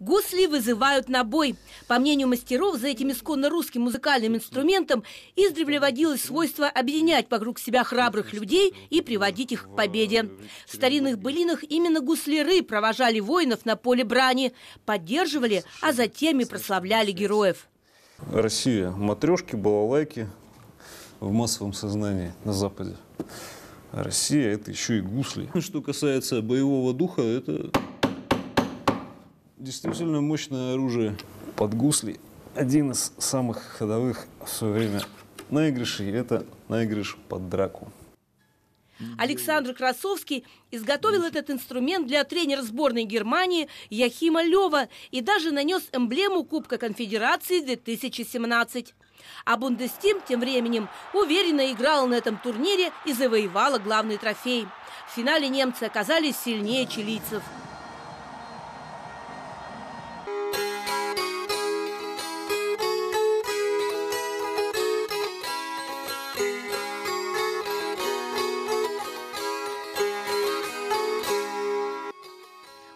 Гусли вызывают на бой. По мнению мастеров, за этим исконно русским музыкальным инструментом издревле водилось свойство объединять вокруг себя храбрых людей и приводить их к победе. В старинных былинах именно гусляры провожали воинов на поле брани, поддерживали, а затем и прославляли героев. Россия, матрешки, балалайки в массовом сознании на Западе. А Россия – это еще и гусли. Что касается боевого духа, это действительно мощное оружие под гусли. Один из самых ходовых в свое время наигрышей – это наигрыш под драку. Александр Красовский изготовил этот инструмент для тренера сборной Германии Яхима Лева и даже нанес эмблему Кубка Конфедерации 2017. А Бундестим тем временем уверенно играл на этом турнире и завоевала главный трофей. В финале немцы оказались сильнее чилийцев.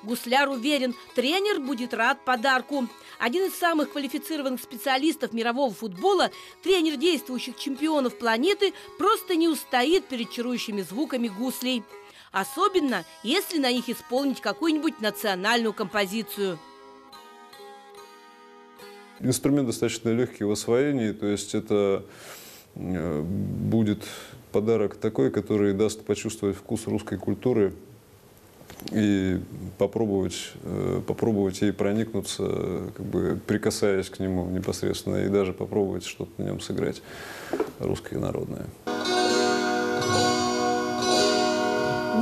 Гусляр уверен, тренер будет рад подарку. Один из самых квалифицированных специалистов мирового футбола, тренер действующих чемпионов планеты, просто не устоит перед чарующими звуками гуслей. Особенно, если на них исполнить какую-нибудь национальную композицию. Инструмент достаточно легкий в освоении, то есть это э, будет подарок такой, который даст почувствовать вкус русской культуры – и попробовать, э, попробовать ей проникнуться, как бы прикасаясь к нему непосредственно, и даже попробовать что-то на нем сыграть русское народное.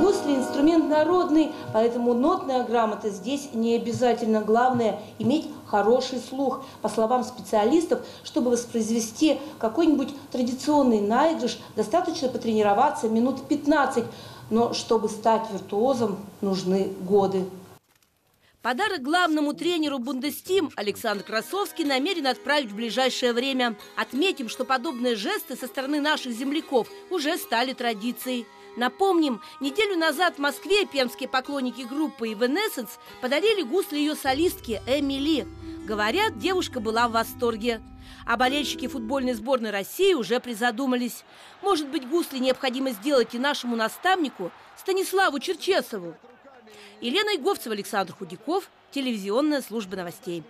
Гусли – инструмент народный, поэтому нотная грамота здесь не обязательно. Главное – иметь хороший слух. По словам специалистов, чтобы воспроизвести какой-нибудь традиционный наигрыш, достаточно потренироваться минут 15 но чтобы стать виртуозом, нужны годы. Подарок главному тренеру Бундестим Александр Красовский намерен отправить в ближайшее время. Отметим, что подобные жесты со стороны наших земляков уже стали традицией. Напомним, неделю назад в Москве пермские поклонники группы Evanescence подарили гусли ее солистке Эмили. Говорят, девушка была в восторге. А болельщики футбольной сборной России уже призадумались. Может быть, гусли необходимо сделать и нашему наставнику Станиславу Черчесову. Елена Иговцева, Александр Худяков, телевизионная служба новостей.